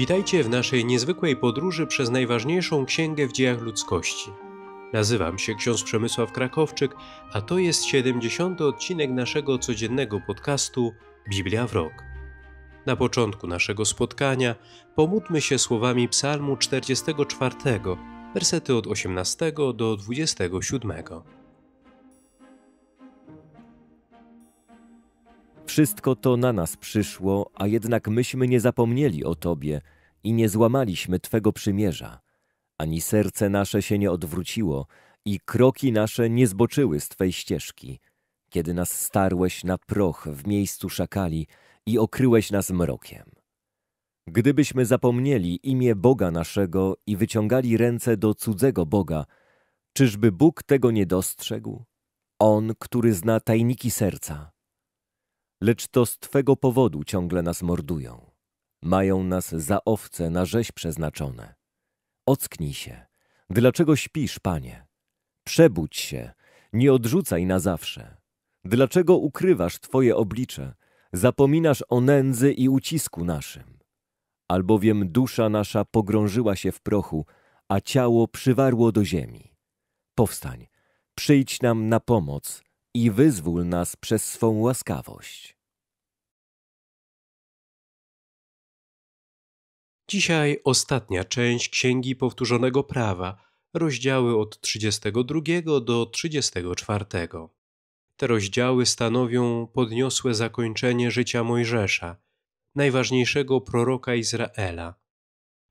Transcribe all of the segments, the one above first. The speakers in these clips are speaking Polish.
Witajcie w naszej niezwykłej podróży przez najważniejszą księgę w dziejach ludzkości. Nazywam się ksiądz Przemysław Krakowczyk, a to jest 70. odcinek naszego codziennego podcastu Biblia w rok. Na początku naszego spotkania pomódlmy się słowami Psalmu 44, wersety od 18 do 27. Wszystko to na nas przyszło, a jednak myśmy nie zapomnieli o Tobie i nie złamaliśmy Twego przymierza, ani serce nasze się nie odwróciło i kroki nasze nie zboczyły z Twej ścieżki, kiedy nas starłeś na proch w miejscu szakali i okryłeś nas mrokiem. Gdybyśmy zapomnieli imię Boga naszego i wyciągali ręce do cudzego Boga, czyżby Bóg tego nie dostrzegł? On, który zna tajniki serca, lecz to z Twego powodu ciągle nas mordują. Mają nas za owce na rzeź przeznaczone. Ocknij się. Dlaczego śpisz, Panie? Przebudź się, nie odrzucaj na zawsze. Dlaczego ukrywasz Twoje oblicze? Zapominasz o nędzy i ucisku naszym. Albowiem dusza nasza pogrążyła się w prochu, a ciało przywarło do ziemi. Powstań, przyjdź nam na pomoc – i wyzwól nas przez swą łaskawość. Dzisiaj ostatnia część Księgi Powtórzonego Prawa, rozdziały od 32 do 34. Te rozdziały stanowią podniosłe zakończenie życia Mojżesza, najważniejszego proroka Izraela,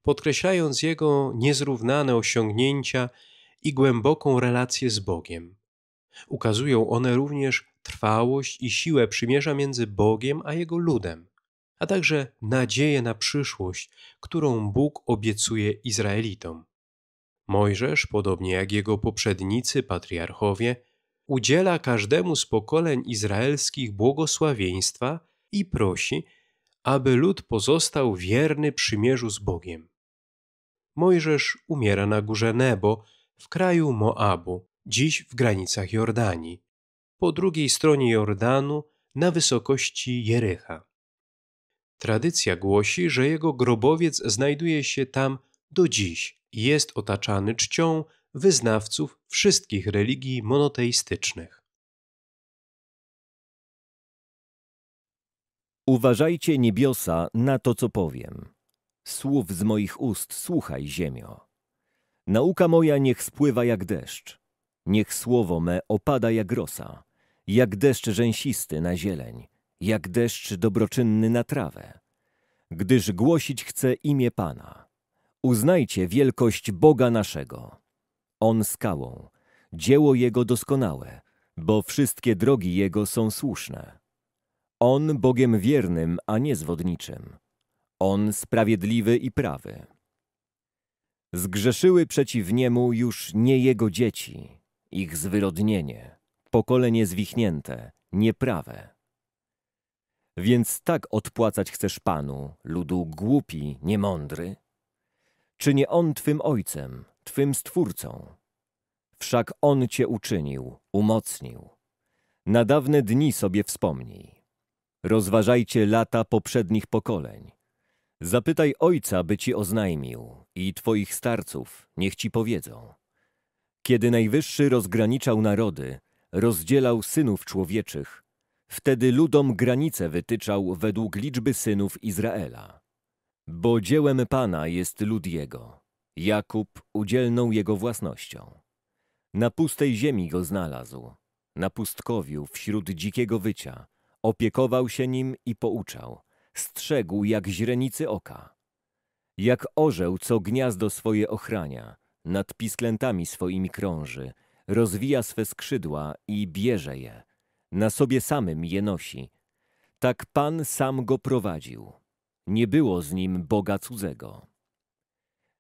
podkreślając jego niezrównane osiągnięcia i głęboką relację z Bogiem. Ukazują one również trwałość i siłę przymierza między Bogiem a Jego ludem, a także nadzieję na przyszłość, którą Bóg obiecuje Izraelitom. Mojżesz, podobnie jak jego poprzednicy, patriarchowie, udziela każdemu z pokoleń izraelskich błogosławieństwa i prosi, aby lud pozostał wierny przymierzu z Bogiem. Mojżesz umiera na górze Nebo w kraju Moabu, dziś w granicach Jordanii, po drugiej stronie Jordanu na wysokości Jericha. Tradycja głosi, że jego grobowiec znajduje się tam do dziś i jest otaczany czcią wyznawców wszystkich religii monoteistycznych. Uważajcie niebiosa na to, co powiem. Słów z moich ust słuchaj, ziemio. Nauka moja niech spływa jak deszcz Niech słowo me opada jak rosa, jak deszcz rzęsisty na zieleń, jak deszcz dobroczynny na trawę. Gdyż głosić chcę imię Pana. Uznajcie wielkość Boga naszego. On skałą, dzieło Jego doskonałe, bo wszystkie drogi Jego są słuszne. On Bogiem wiernym, a nie zwodniczym. On sprawiedliwy i prawy. Zgrzeszyły przeciw niemu już nie jego dzieci, ich zwyrodnienie, pokolenie zwichnięte, nieprawe. Więc tak odpłacać chcesz Panu, ludu głupi, niemądry? Czy nie On Twym Ojcem, Twym Stwórcą? Wszak On Cię uczynił, umocnił. Na dawne dni sobie wspomnij. Rozważajcie lata poprzednich pokoleń. Zapytaj Ojca, by Ci oznajmił, i Twoich starców, niech Ci powiedzą. Kiedy Najwyższy rozgraniczał narody, rozdzielał synów człowieczych, wtedy ludom granice wytyczał według liczby synów Izraela. Bo dziełem Pana jest lud Jego, Jakub udzielną Jego własnością. Na pustej ziemi go znalazł, na pustkowiu wśród dzikiego wycia, opiekował się nim i pouczał, strzegł jak źrenicy oka. Jak orzeł, co gniazdo swoje ochrania, nad pisklętami swoimi krąży, rozwija swe skrzydła i bierze je, na sobie samym je nosi. Tak Pan sam go prowadził. Nie było z nim Boga cudzego.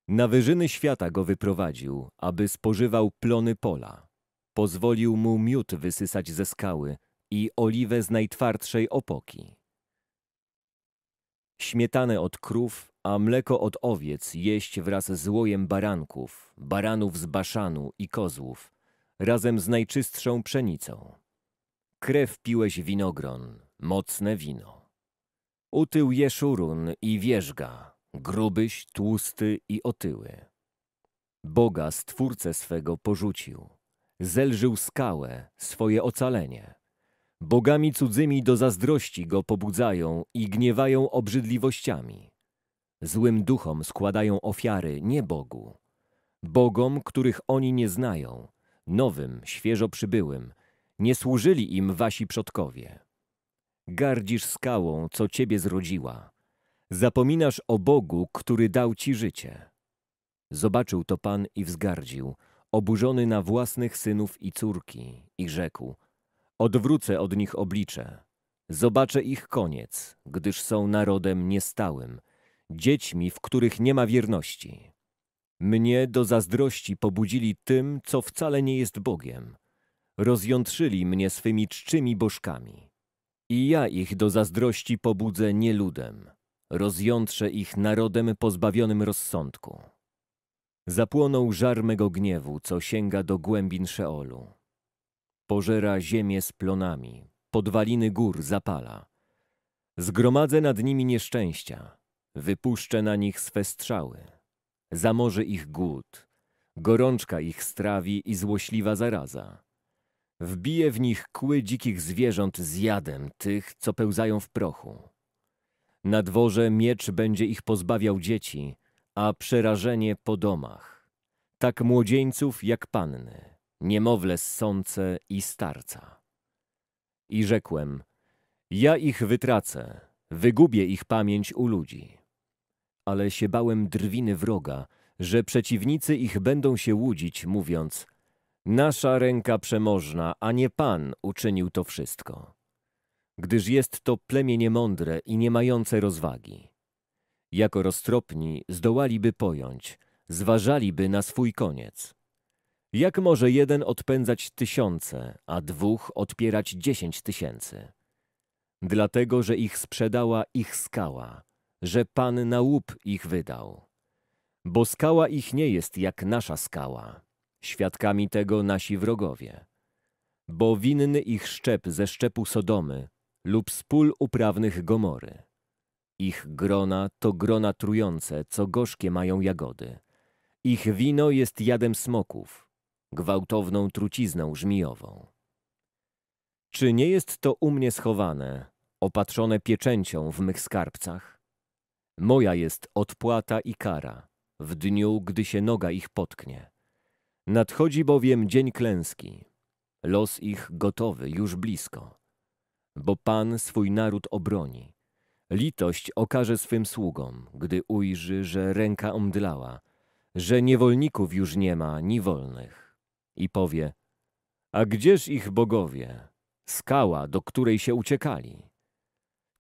Na wyżyny świata go wyprowadził, aby spożywał plony pola. Pozwolił mu miód wysysać ze skały i oliwę z najtwardszej opoki. Śmietanę od krów a mleko od owiec jeść wraz z łojem baranków, baranów z baszanu i kozłów, razem z najczystszą pszenicą. Krew piłeś winogron, mocne wino. Utył Jeszurun i wierzga, grubyś, tłusty i otyły. Boga, stwórcę swego, porzucił. Zelżył skałę, swoje ocalenie. Bogami cudzymi do zazdrości go pobudzają i gniewają obrzydliwościami. Złym duchom składają ofiary, nie Bogu. Bogom, których oni nie znają, nowym, świeżo przybyłym, nie służyli im wasi przodkowie. Gardzisz skałą, co ciebie zrodziła. Zapominasz o Bogu, który dał ci życie. Zobaczył to Pan i wzgardził, oburzony na własnych synów i córki, i rzekł: Odwrócę od nich oblicze. Zobaczę ich koniec, gdyż są narodem niestałym, dziećmi, w których nie ma wierności. Mnie do zazdrości pobudzili tym, co wcale nie jest Bogiem. Rozjątrzyli mnie swymi czczymi bożkami. I ja ich do zazdrości pobudzę nie ludem. Rozjątrzę ich narodem pozbawionym rozsądku. Zapłonął żar mego gniewu, co sięga do głębin Szeolu. Pożera ziemię z plonami, podwaliny gór zapala. Zgromadzę nad nimi nieszczęścia, wypuszczę na nich swe strzały. Zamorzy ich głód, gorączka ich strawi i złośliwa zaraza. Wbije w nich kły dzikich zwierząt z jadem tych, co pełzają w prochu. Na dworze miecz będzie ich pozbawiał dzieci, a przerażenie po domach. Tak młodzieńców jak panny, niemowlę ssące i starca. I rzekłem, ja ich wytracę, wygubię ich pamięć u ludzi. Ale się bałem drwiny wroga, że przeciwnicy ich będą się łudzić, mówiąc, nasza ręka przemożna, a nie Pan uczynił to wszystko. Gdyż jest to plemię niemądre i nie mające rozwagi. Jako roztropni zdołaliby pojąć, zważaliby na swój koniec. Jak może jeden odpędzać tysiące, a dwóch odpierać dziesięć tysięcy? Dlatego, że ich sprzedała ich skała, że Pan na łup ich wydał. Bo skała ich nie jest jak nasza skała, świadkami tego nasi wrogowie. Bo winny ich szczep ze szczepu Sodomy lub z pól uprawnych Gomory. Ich grona to grona trujące, co gorzkie mają jagody. Ich wino jest jadem smoków, gwałtowną trucizną żmijową. Czy nie jest to u mnie schowane, opatrzone pieczęcią w mych skarbcach? Moja jest odpłata i kara, w dniu, gdy się noga ich potknie. Nadchodzi bowiem dzień klęski, los ich gotowy, już blisko. Bo Pan swój naród obroni, Litość okaże swym sługom, gdy ujrzy, że ręka omdlała, że niewolników już nie ma, ni wolnych. I powie, a gdzież ich bogowie, skała, do której się uciekali?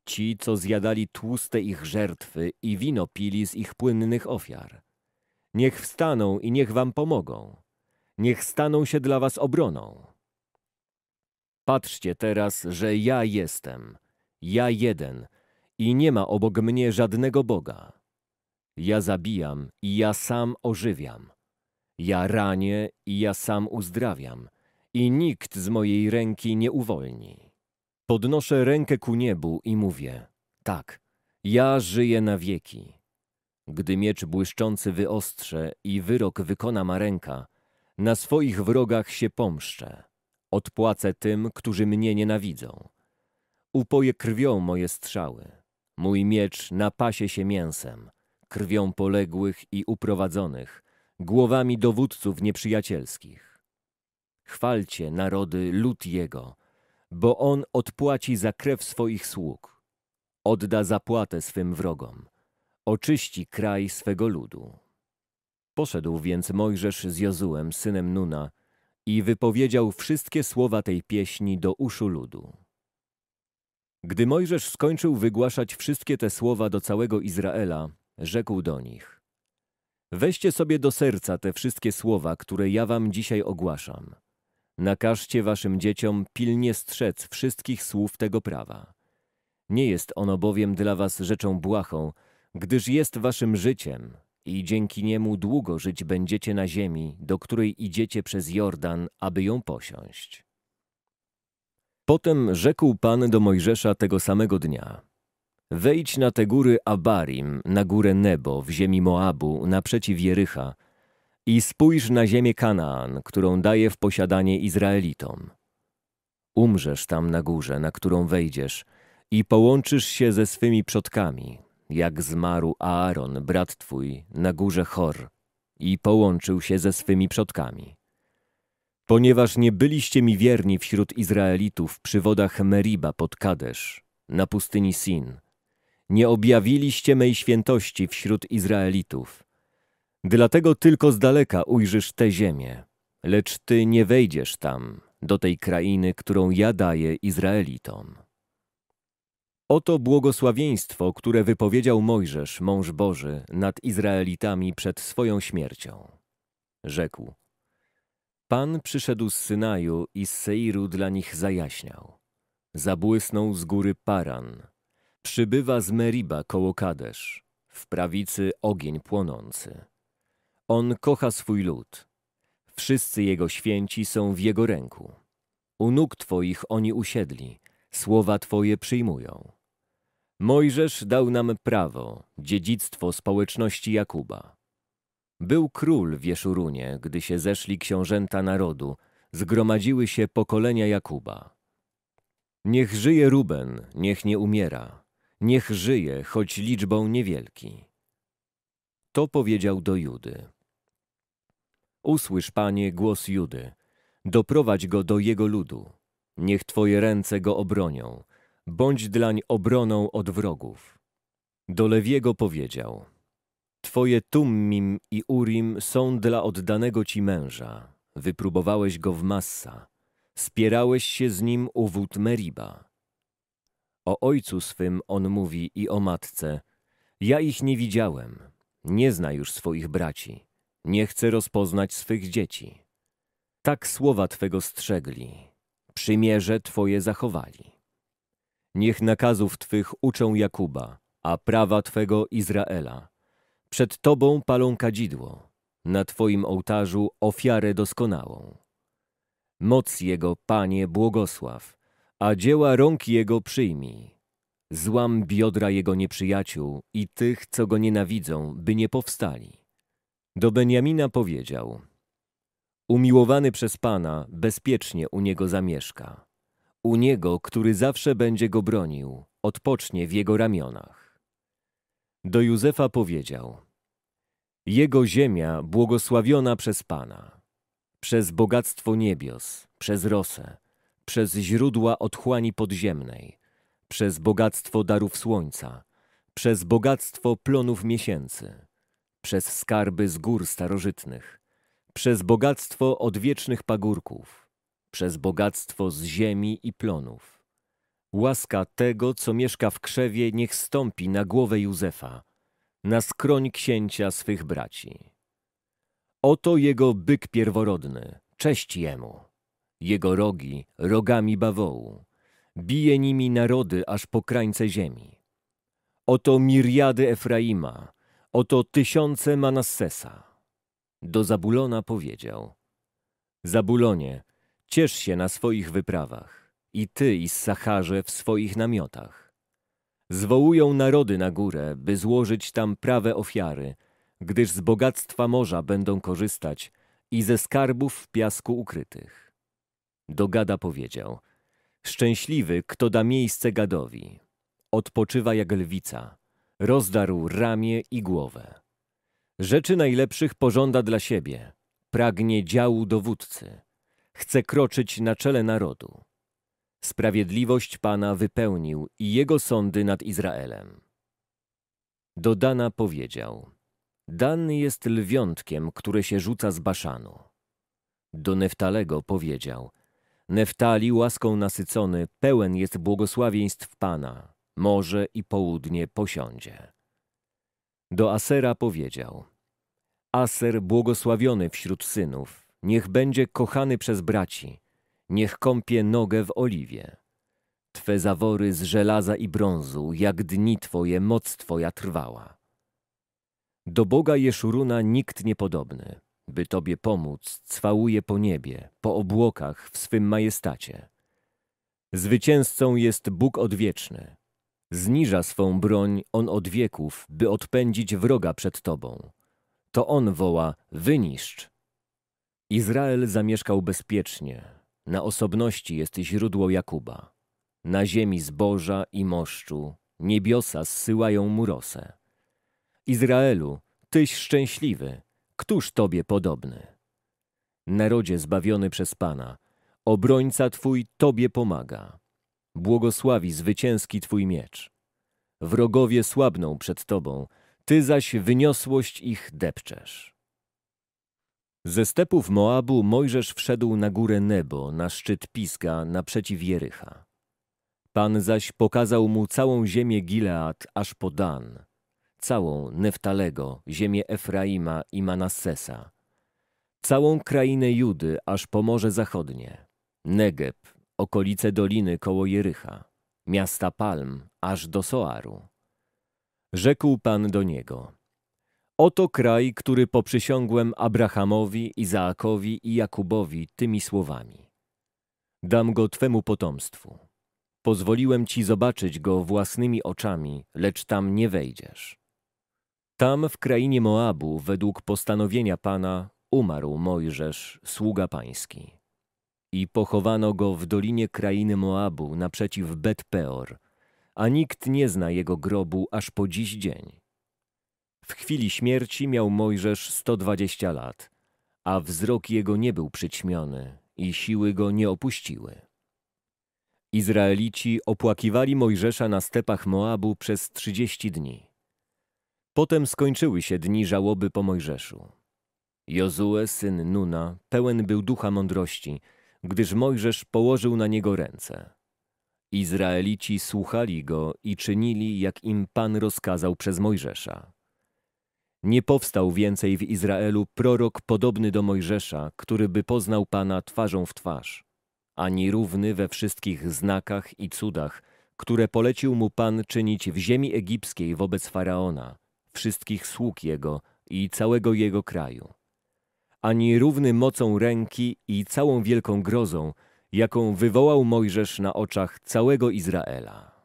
Ci, co zjadali tłuste ich żertwy i wino pili z ich płynnych ofiar. Niech wstaną i niech wam pomogą. Niech staną się dla was obroną. Patrzcie teraz, że ja jestem, ja jeden, i nie ma obok mnie żadnego Boga. Ja zabijam i ja sam ożywiam. Ja ranię i ja sam uzdrawiam. I nikt z mojej ręki nie uwolni. Podnoszę rękę ku niebu i mówię, tak, ja żyję na wieki. Gdy miecz błyszczący wyostrze i wyrok wykona ma ręka, na swoich wrogach się pomszczę. Odpłacę tym, którzy mnie nienawidzą. Upoję krwią moje strzały. Mój miecz napasie się mięsem, krwią poległych i uprowadzonych, głowami dowódców nieprzyjacielskich. Chwalcie, narody, lud Jego, bo On odpłaci za krew swoich sług. Odda zapłatę swym wrogom, oczyści kraj swego ludu. Poszedł więc Mojżesz z Jozułem, synem Nuna, i wypowiedział wszystkie słowa tej pieśni do uszu ludu. Gdy Mojżesz skończył wygłaszać wszystkie te słowa do całego Izraela, rzekł do nich: Weźcie sobie do serca te wszystkie słowa, które ja wam dzisiaj ogłaszam. Nakażcie waszym dzieciom pilnie strzec wszystkich słów tego prawa. Nie jest ono bowiem dla was rzeczą błahą, gdyż jest waszym życiem i dzięki niemu długo żyć będziecie na ziemi, do której idziecie przez Jordan, aby ją posiąść. Potem rzekł Pan do Mojżesza tego samego dnia. Wejdź na te góry Abarim, na górę Nebo, w ziemi Moabu, naprzeciw Jericha i spójrz na ziemię Kanaan, którą daje w posiadanie Izraelitom. Umrzesz tam na górze, na którą wejdziesz i połączysz się ze swymi przodkami, jak zmarł Aaron, brat twój, na górze Chor i połączył się ze swymi przodkami. Ponieważ nie byliście mi wierni wśród Izraelitów przy wodach Meriba pod Kadesz, na pustyni Sin, nie objawiliście mej świętości wśród Izraelitów. Dlatego tylko z daleka ujrzysz tę ziemię, lecz ty nie wejdziesz tam, do tej krainy, którą ja daję Izraelitom. Oto błogosławieństwo, które wypowiedział Mojżesz, mąż Boży, nad Izraelitami przed swoją śmiercią. Rzekł, Pan przyszedł z Synaju i z Seiru dla nich zajaśniał. Zabłysnął z góry Paran. Przybywa z Meriba koło Kadesz. W prawicy ogień płonący. On kocha swój lud. Wszyscy jego święci są w jego ręku. U nóg Twoich oni usiedli, słowa Twoje przyjmują. Mojżesz dał nam prawo, dziedzictwo społeczności Jakuba. Był król w Jeszurunie, gdy się zeszli książęta narodu, zgromadziły się pokolenia Jakuba. Niech żyje Ruben, niech nie umiera, niech żyje, choć liczbą niewielki. To powiedział do Judy. Usłysz, Panie, głos Judy, doprowadź go do jego ludu. Niech Twoje ręce go obronią, bądź dlań obroną od wrogów. Do Lewiego powiedział, Twoje Tummim i Urim są dla oddanego Ci męża. Wypróbowałeś go w Massa. Spierałeś się z nim u wód Meriba. O ojcu swym on mówi i o matce. Ja ich nie widziałem. Nie zna już swoich braci. Nie chce rozpoznać swych dzieci. Tak słowa Twego strzegli. Przymierze Twoje zachowali. Niech nakazów Twych uczą Jakuba, a prawa Twego Izraela. Przed Tobą palą kadzidło, na Twoim ołtarzu ofiarę doskonałą. Moc Jego, Panie, błogosław, a dzieła rąk Jego przyjmij. Złam biodra Jego nieprzyjaciół i tych, co Go nienawidzą, by nie powstali. Do Beniamina powiedział, umiłowany przez Pana, bezpiecznie u Niego zamieszka. U Niego, który zawsze będzie Go bronił, odpocznie w Jego ramionach. Do Józefa powiedział, Jego ziemia błogosławiona przez Pana, przez bogactwo niebios, przez rosę, przez źródła otchłani podziemnej, przez bogactwo darów słońca, przez bogactwo plonów miesięcy, przez skarby z gór starożytnych, przez bogactwo odwiecznych pagórków, przez bogactwo z ziemi i plonów. Łaska tego, co mieszka w krzewie, niech stąpi na głowę Józefa, na skroń księcia swych braci. Oto jego byk pierworodny, cześć jemu. Jego rogi, rogami bawołu. Bije nimi narody aż po krańce ziemi. Oto miriady Efraima, oto tysiące Manassesa. Do Zabulona powiedział, Zabulonie, ciesz się na swoich wyprawach, i ty, i Sacharze w swoich namiotach. Zwołują narody na górę, by złożyć tam prawe ofiary, gdyż z bogactwa morza będą korzystać i ze skarbów w piasku ukrytych. Do Gada powiedział, szczęśliwy, kto da miejsce Gadowi. Odpoczywa jak lwica, rozdarł ramię i głowę. Rzeczy najlepszych pożąda dla siebie, pragnie działu dowódcy, chce kroczyć na czele narodu. Sprawiedliwość Pana wypełnił i jego sądy nad Izraelem. Do Dana powiedział, Dan jest lwiątkiem, które się rzuca z Baszanu. Do Neftalego powiedział, Neftali łaską nasycony, pełen jest błogosławieństw Pana, morze i południe posiądzie. Do Asera powiedział, Aser błogosławiony wśród synów, niech będzie kochany przez braci, niech kąpie nogę w oliwie. Twe zawory z żelaza i brązu, jak dni Twoje, moc Twoja trwała. Do Boga Jeszuruna nikt niepodobny, by Tobie pomóc, cwałuje po niebie, po obłokach w swym majestacie. Zwycięzcą jest Bóg odwieczny. Zniża swą broń on od wieków, by odpędzić wroga przed Tobą. To on woła, wyniszcz. Izrael zamieszkał bezpiecznie. Na osobności jest źródło Jakuba. Na ziemi zboża i moszczu niebiosa zsyłają mu rosę. Izraelu, tyś szczęśliwy, któż Tobie podobny? Narodzie zbawiony przez Pana, obrońca Twój Tobie pomaga. Błogosławi zwycięski Twój miecz. Wrogowie słabną przed Tobą, Ty zaś wyniosłość ich depczesz. Ze stepów Moabu Mojżesz wszedł na górę Nebo, na szczyt Pisga, naprzeciw Jericha. Pan zaś pokazał mu całą ziemię Gilead aż po Dan, całą Neftalego, ziemię Efraima i Manassesa, całą krainę Judy aż po Morze Zachodnie, Negeb, okolice doliny koło Jericha, miasta Palm aż do Soaru. Rzekł Pan do niego – Oto kraj, który poprzysiągłem Abrahamowi, Izaakowi i Jakubowi tymi słowami. Dam go Twemu potomstwu. Pozwoliłem Ci zobaczyć go własnymi oczami, lecz tam nie wejdziesz. Tam w krainie Moabu, według postanowienia Pana, umarł Mojżesz, sługa pański. I pochowano go w dolinie krainy Moabu naprzeciw Bet-Peor, a nikt nie zna jego grobu aż po dziś dzień. W chwili śmierci miał Mojżesz 120 lat, a wzrok jego nie był przyćmiony i siły go nie opuściły. Izraelici opłakiwali Mojżesza na stepach Moabu przez trzydzieści dni. Potem skończyły się dni żałoby po Mojżeszu. Jozue, syn Nuna, pełen był ducha mądrości, gdyż Mojżesz położył na niego ręce. Izraelici słuchali go i czynili, jak im Pan rozkazał przez Mojżesza. Nie powstał więcej w Izraelu prorok podobny do Mojżesza, który by poznał Pana twarzą w twarz, ani równy we wszystkich znakach i cudach, które polecił mu Pan czynić w ziemi egipskiej wobec Faraona, wszystkich sług jego i całego jego kraju. Ani równy mocą ręki i całą wielką grozą, jaką wywołał Mojżesz na oczach całego Izraela.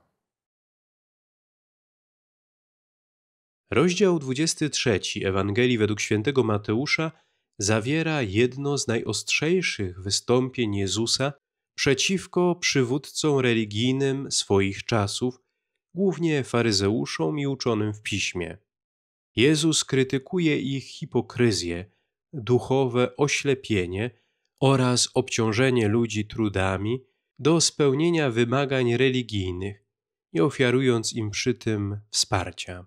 Rozdział 23 Ewangelii według świętego Mateusza zawiera jedno z najostrzejszych wystąpień Jezusa przeciwko przywódcom religijnym swoich czasów, głównie faryzeuszom i uczonym w piśmie. Jezus krytykuje ich hipokryzję, duchowe oślepienie oraz obciążenie ludzi trudami do spełnienia wymagań religijnych, nie ofiarując im przy tym wsparcia.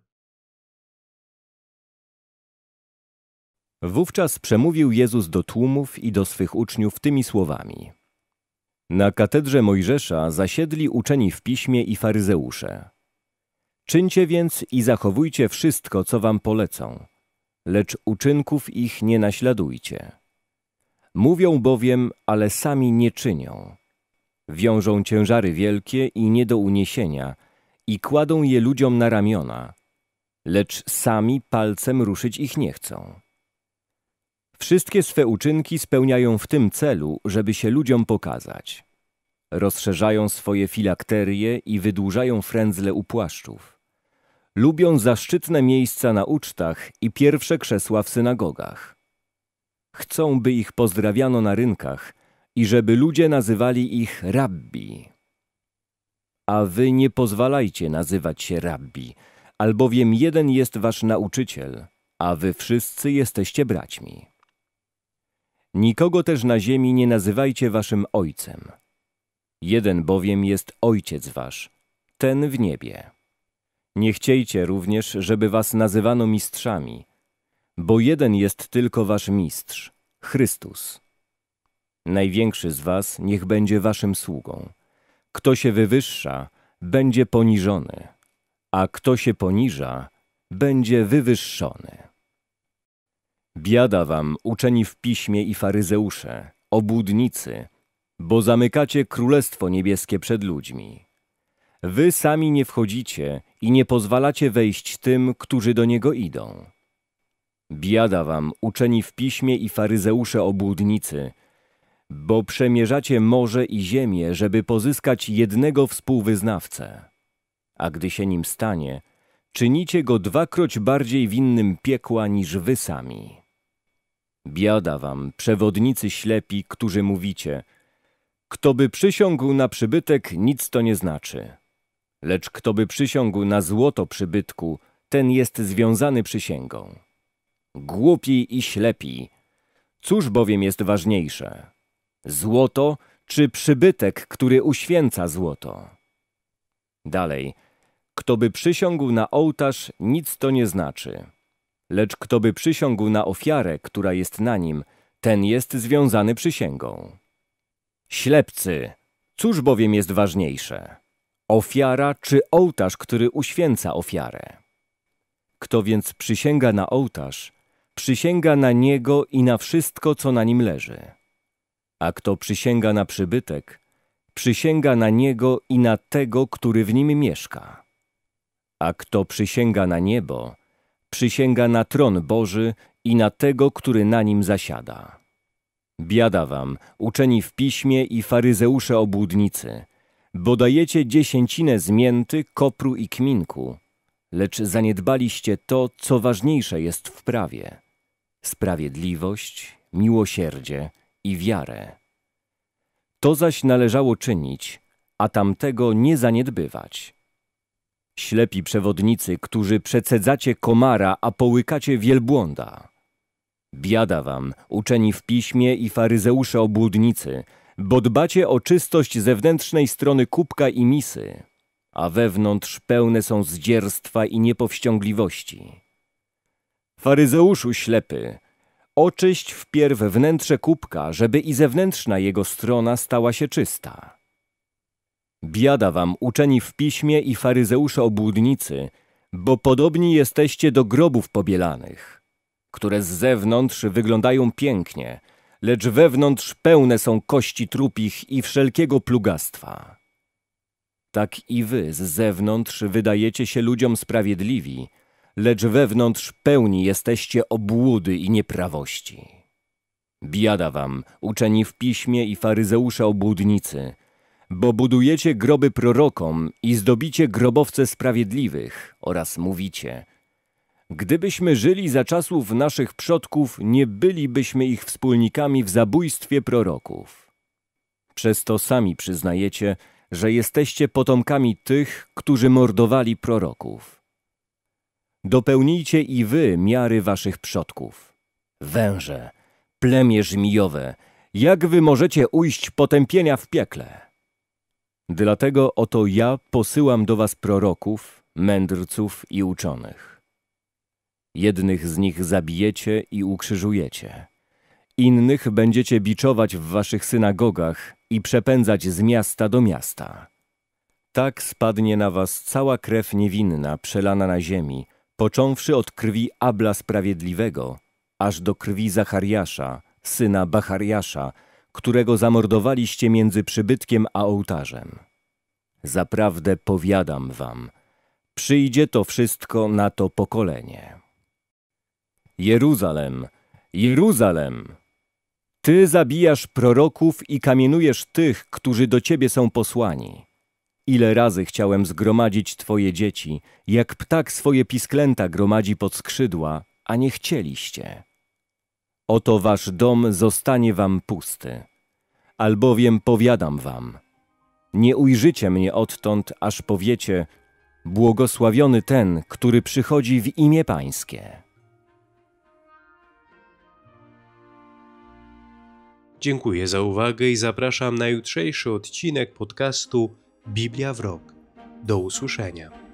Wówczas przemówił Jezus do tłumów i do swych uczniów tymi słowami. Na katedrze Mojżesza zasiedli uczeni w piśmie i faryzeusze. Czyńcie więc i zachowujcie wszystko, co wam polecą, lecz uczynków ich nie naśladujcie. Mówią bowiem, ale sami nie czynią. Wiążą ciężary wielkie i nie do uniesienia i kładą je ludziom na ramiona, lecz sami palcem ruszyć ich nie chcą. Wszystkie swe uczynki spełniają w tym celu, żeby się ludziom pokazać. Rozszerzają swoje filakterie i wydłużają frędzle u płaszczów. Lubią zaszczytne miejsca na ucztach i pierwsze krzesła w synagogach. Chcą, by ich pozdrawiano na rynkach i żeby ludzie nazywali ich rabbi. A wy nie pozwalajcie nazywać się rabbi, albowiem jeden jest wasz nauczyciel, a wy wszyscy jesteście braćmi. Nikogo też na ziemi nie nazywajcie waszym ojcem. Jeden bowiem jest ojciec wasz, ten w niebie. Nie chciejcie również, żeby was nazywano mistrzami, bo jeden jest tylko wasz mistrz, Chrystus. Największy z was niech będzie waszym sługą. Kto się wywyższa, będzie poniżony, a kto się poniża, będzie wywyższony. Biada wam, uczeni w piśmie i faryzeusze, obłudnicy, bo zamykacie królestwo niebieskie przed ludźmi. Wy sami nie wchodzicie i nie pozwalacie wejść tym, którzy do niego idą. Biada wam, uczeni w piśmie i faryzeusze obłudnicy, bo przemierzacie morze i ziemię, żeby pozyskać jednego współwyznawcę. a gdy się nim stanie, czynicie go dwakroć bardziej winnym piekła niż wy sami. Biada wam, przewodnicy ślepi, którzy mówicie, kto by przysiągł na przybytek, nic to nie znaczy. Lecz kto by przysiągł na złoto przybytku, ten jest związany przysięgą. Głupi i ślepi, cóż bowiem jest ważniejsze? Złoto czy przybytek, który uświęca złoto? Dalej, kto by przysiągł na ołtarz, nic to nie znaczy. Lecz kto by przysiągł na ofiarę, która jest na nim, ten jest związany przysięgą. Ślepcy, cóż bowiem jest ważniejsze? Ofiara czy ołtarz, który uświęca ofiarę? Kto więc przysięga na ołtarz, przysięga na niego i na wszystko, co na nim leży. A kto przysięga na przybytek, przysięga na niego i na tego, który w nim mieszka. A kto przysięga na niebo, przysięga na tron Boży i na tego, który na nim zasiada. Biada wam, uczeni w piśmie i faryzeusze obłudnicy, bo dajecie dziesięcinę z mięty, kopru i kminku, lecz zaniedbaliście to, co ważniejsze jest w prawie – sprawiedliwość, miłosierdzie i wiarę. To zaś należało czynić, a tamtego nie zaniedbywać. Ślepi przewodnicy, którzy przecedzacie komara, a połykacie wielbłąda. Biada wam, uczeni w piśmie i faryzeusze obłudnicy, bo dbacie o czystość zewnętrznej strony kubka i misy, a wewnątrz pełne są zdzierstwa i niepowściągliwości. Faryzeuszu ślepy, oczyść wpierw wnętrze kubka, żeby i zewnętrzna jego strona stała się czysta. Biada wam, uczeni w piśmie i faryzeusze obłudnicy, bo podobni jesteście do grobów pobielanych, które z zewnątrz wyglądają pięknie, lecz wewnątrz pełne są kości trupich i wszelkiego plugastwa. Tak i wy z zewnątrz wydajecie się ludziom sprawiedliwi, lecz wewnątrz pełni jesteście obłudy i nieprawości. Biada wam, uczeni w piśmie i faryzeusze obłudnicy, bo budujecie groby prorokom i zdobicie grobowce sprawiedliwych oraz mówicie Gdybyśmy żyli za czasów naszych przodków, nie bylibyśmy ich wspólnikami w zabójstwie proroków. Przez to sami przyznajecie, że jesteście potomkami tych, którzy mordowali proroków. Dopełnijcie i wy miary waszych przodków. Węże, plemię żmijowe, jak wy możecie ujść potępienia w piekle? Dlatego oto ja posyłam do was proroków, mędrców i uczonych. Jednych z nich zabijecie i ukrzyżujecie. Innych będziecie biczować w waszych synagogach i przepędzać z miasta do miasta. Tak spadnie na was cała krew niewinna przelana na ziemi, począwszy od krwi Abla Sprawiedliwego, aż do krwi Zachariasza, syna Bachariasza, którego zamordowaliście między przybytkiem a ołtarzem. Zaprawdę powiadam wam, przyjdzie to wszystko na to pokolenie. Jeruzalem, Jeruzalem! Ty zabijasz proroków i kamienujesz tych, którzy do ciebie są posłani. Ile razy chciałem zgromadzić twoje dzieci, jak ptak swoje pisklęta gromadzi pod skrzydła, a nie chcieliście. Oto wasz dom zostanie wam pusty. Albowiem powiadam wam, nie ujrzycie mnie odtąd, aż powiecie, błogosławiony ten, który przychodzi w imię Pańskie. Dziękuję za uwagę i zapraszam na jutrzejszy odcinek podcastu Biblia w rok. Do usłyszenia.